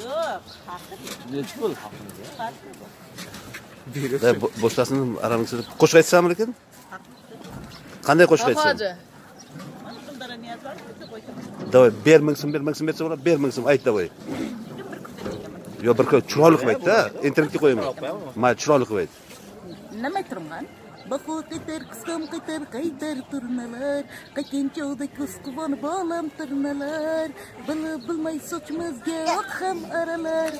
yo'q haqi nechi pul bo- boshqasini aramizda qo'shiq aytsammi lekin qanday qo'shiq aytsam hoji давай ber ming so'm ber ming so'm bersa bo'ladi ber ming so'm ayt давай yo bir chiroyli qilib aytda internetga qo'yaman mayli chiroyli qilib ayt. Nima ayttirman Baqu qaytar qisqam qaytar qaytar turnalar qaytinchovda ko'z quvonib olam turnalar bilib bilmay sochimizga ot ham aralar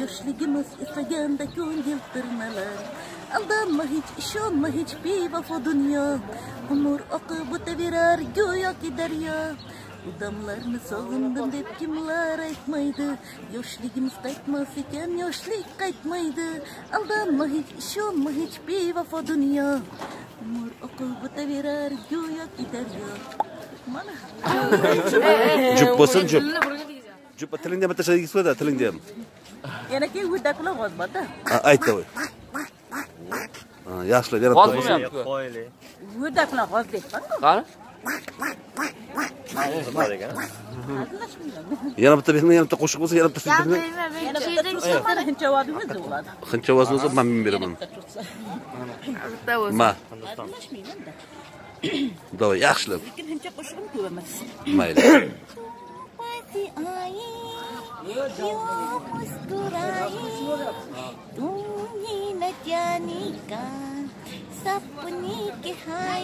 yoshligimiz eslaganda ko'ngil turnalar aldanma hech ishonma hech bevafo dunyo umr oqib o'taverar go'yoki daryo bu damlarni sog'indim deb kimlar aytmaydi? Yoshligimiz qaytmas ekan yoshlik qaytmaydi. Aldanma hech ishonma hech bevafo dunyo. Umr oqib o'taverar go'yoki daryo mana. Jup bo'lsin jup. Jup tilingda bitta shay yigizda tilingda ham. Yana keyin uyda quloq oz borda Ha, ayt давай Ha, yaxshilab yana hozir bitta- qilyapti uyda quloq oz deyapman qani yana bitta berma yana bitta qo'shiq bo'lsa yana bitta berma yana bitta tursa mana hincha vodimiz bo'ladi qancha ovoz bo'lsa man men beraman bitta tursa bitta bo'lsin ma hazillashmaymanda давай yaxshilab lekin hincha qo'shig'im ko'p emas mayli Pasi आई क्यों मुस्कुराई तुम ही न जाने का सपने के हाय